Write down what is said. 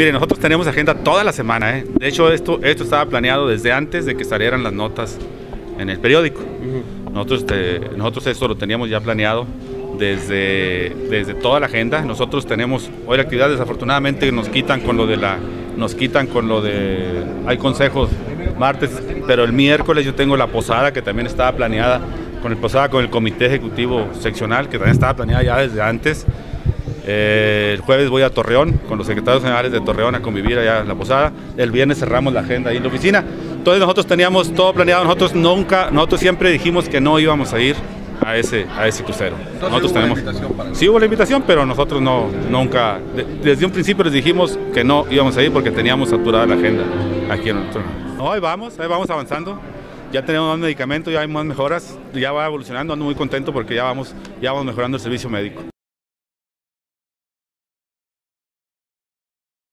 Mire, nosotros tenemos agenda toda la semana, ¿eh? De hecho, esto, esto estaba planeado desde antes de que salieran las notas en el periódico. Nosotros, este, nosotros esto lo teníamos ya planeado desde, desde toda la agenda. Nosotros tenemos hoy la actividad, desafortunadamente nos quitan con lo de la, nos quitan con lo de, hay consejos martes, pero el miércoles yo tengo la posada que también estaba planeada con el posada con el comité ejecutivo seccional que también estaba planeada ya desde antes. Eh, el jueves voy a Torreón con los secretarios generales de Torreón a convivir allá en la posada. El viernes cerramos la agenda ahí en la oficina. Entonces nosotros teníamos todo planeado. Nosotros nunca, nosotros siempre dijimos que no íbamos a ir a ese, a ese crucero. nosotros tenemos. sí hubo la invitación, pero nosotros no, nunca, desde un principio les dijimos que no íbamos a ir porque teníamos saturada la agenda aquí en nuestro. No, ahí vamos, ahí vamos avanzando ya tenemos más medicamentos, ya hay más mejoras, ya va evolucionando, ando muy contento porque ya vamos, ya vamos mejorando el servicio médico.